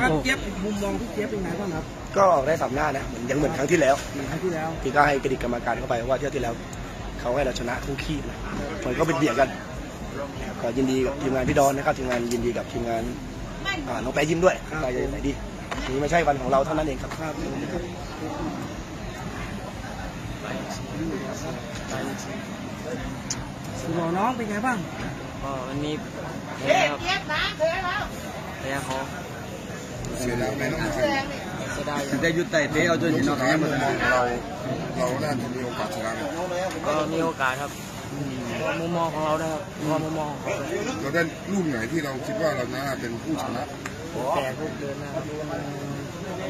ครับเจี๊ยบมุมมองพี่เจี๊ยบเป็นไงบ้างครับ ก็ออกได้สามหน้านะเหมือนยังเหมือนครั้งที่แล้วเหมือนครั้งที่แล้วที่ก็ให้เครดิตกรรมการเข้าไปเพราะว่าเที่ยวที่แล้วเขาให้เราชนะทุกขี้เลยมันก็เป็นเบียดกันก็ยินดีกับทีมงานพี่ดอนนะครับทีมงานยินดีกับทีมงานอ่าน้องแปรยิ้มด้วยไปจะไหนดีนี่ไม่ใช่วันของเราเท่านั้นเองครับครับสุดหล่อน้องเป็นไงบ้างก็วันนี้แพ้ครับแพ้เขา เสียดายไหมน้องชายเสียดายถึงได้ยุต่เตะเอาจนเห็นน้องมุมมองของเราเราน่าจะมีโอกาสชนะก็มีโอกาสครับมุมมองของเราด้ครับมุมมองของเราได้ลูกไหนที่เราคิดว่าเราน่าเป็นผู้ชนะแต่พวกเดินหน้า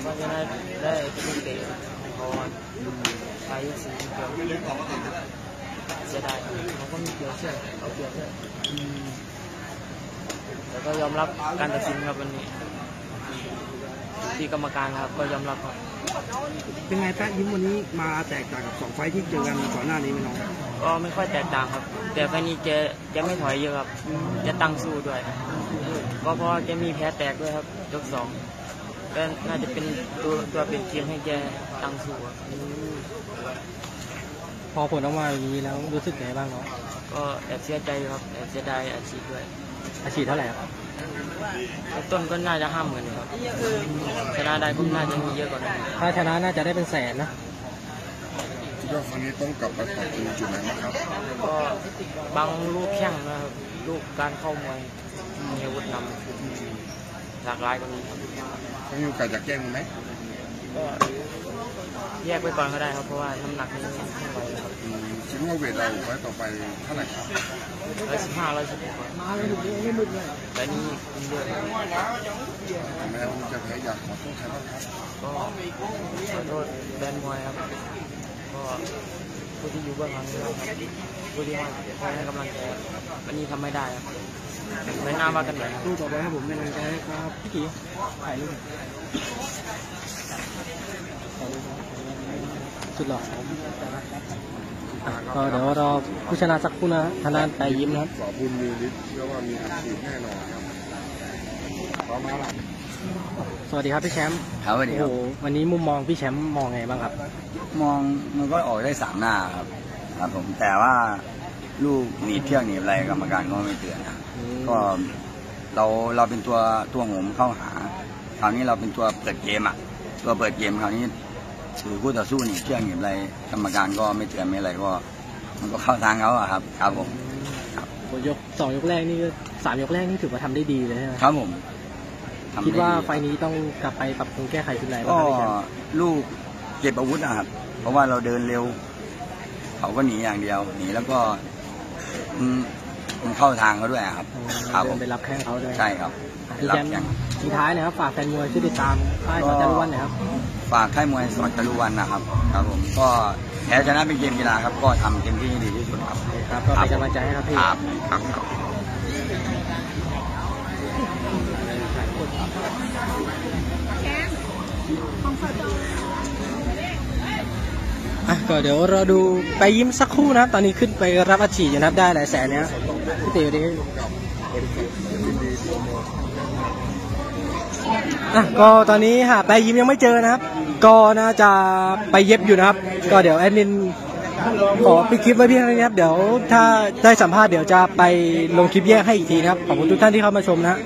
ก็จะได้ได้ลูกเตะพรไปสีเสียดายเขาก็มีเกี่ยวเชื่อเขาเกี่ยวเชื่อแต่ก็ยอมรับการตัดสินครับวันนี้ ที่กรรมการครับก็ยอมรับครับเป็นไงแป๊ะยิ้มวันนี้มาแตกต่างกับสองไฟท์ที่เจอกันก่อนหน้านี้ไหมน้องก็ไม่ค่อยแตกต่างครับ แต่ไฟล์นี้แกแกไม่ถอยเยอะครับแกตั้งสู้ด้วย ก็เพราะว่าแกมีแพ้แตกด้วยครับยกสองก็น่าจะเป็นตัวตัวเป็นเกมให้แกตั้งสู้ครับพอผลออกมาอย่างนี้แล้วรู้สึกไงบ้างเนาะก็แอบเสียใจครับแอบเสียดายอาชีพด้วยอาชีพเท่าไหร่ครับ ต้นก็น่าจะห้าหมื่นครับชนะได้ก็น่าจะมีเยอะกว่านั้นถ้าชนะน่าจะได้เป็นแสนนะคิดว่าครั้งนี้ต้องกลับไปปรับปรุงจุดไหนนะครับ ก็บางลูกแข้งนะครับลูกการเข้ามวยมีอาวุธนำหลากหลายกว่านี้ครับมีโอกาสอยากแก้มือไหมก็แยกไปก่อนก็ได้ครับเพราะว่าน้ำหนักนี่ไม่ไหวแล้วครับอืมคิดว่าเวทเราไว้ต่อไปเท่าไหร่ครับร้อยสิบห้าร้อยสิบหก มาเลยไม่มึนเลยแต่นี่มันเยอะครับแม้ว่าจะแพ้อยากขอโทษใครบ้างครับก็ขอโทษแฟนมวยครับ ก็ผู้ที่อยู่เบื้องหลังนี่ครับผู้ที่ให้คอยให้กำลังใจวันนี้ทำไม่ได้ครับไม่น่าว่ากันใหม่ครับดูต่อไปให้ผมเป็นกำลังใจให้ครับพี่กีถ่ายรูปสุดหล่อก็เดี๋ยวรอผู้ชนะสักครู่นะทางด้านแปรยิ้มนะครับขอบุญมีฤทธิ์เชื่อว่ามีอัดฉีดแน่นอนครับพร้อมแล้วล่ะ สวัสดีครับพี่แชมป์ครับสวัสดีโอ้คโหรับวันนี้มุมมองพี่แชมป์มองไงบ้างครับ มองมันก็ออกได้สามหน้าครับครับผมแต่ว่าลูกหนีบเที่ยวหนีบอะไรกรรมการก็ไม่เตือนนะก็เราเราเป็นตัวตัวโหมเข้าหาคราวนี้เราเป็นตัวเปิดเกมอะตัวเปิดเกมคราวนี้ถือคู่ต่อสู้หนีบเที่ยวหนีบอะไรกรรมการก็ไม่เตือนไม่อะไรก็ มันก็เข้าทางเขาอะครับ ครับผมโอ้ยกสองยกแรกนี่ก็สามยกแรกนี่ถือว่าทำได้ดีเลยใช่ไหมครับผม ทำคิดว่าดีไฟล์นี้ต้องกลับไปปรับปรุงแก้ไขจุดไหนบ้างก็ครับพี่แชมป์ลูกเก็บอาวุธนะครับเพราะว่าเราเดินเร็ว เขาก็หนีอย่างเดียวหนีแล้วก็อืมมันเข้าทางเขาด้วยครับ ครับผเดิมนไปรับแข้งเขาด้วยใช่ครับ พี่รัแชบมป์อย่าง ทิ้งท้ายนะครับฝากแฟนมวยช่วยติดตามค่ายสอนจารุวันหน่อยครับ ฝากค่ายมวยสอนจรุวันนะครับ ครับผมก็แพ้ชนะเป็นเกมกีฬาครับ ก็ทำเต็มที่ให้ดีที่สุดครับ ครับก็เป็นกำลังใจให้ครับพี่ ครับครับ ก็เดี๋ยวเราดูไปยิ้มสักครู่นะครับ ตอนนี้ขึ้นไปรับอาชีพอยู่นะครับ ได้หลายแสนเนี้ยพี่ติ๋วดีอะก็ตอนนี้หาไปยิ้มยังไม่เจอนะครับ ก็น่าจะไปเย็บอยู่นะครับ ก็เดี๋ยวแอดมินขอปิดคลิปไว้เพียงเท่านี้นะครับ เดี๋ยวถ้าได้สัมภาษณ์เดี๋ยวจะไปลงคลิปแยกให้อีกทีนะครับ ขอบคุณทุกท่านที่เข้ามาชมนะ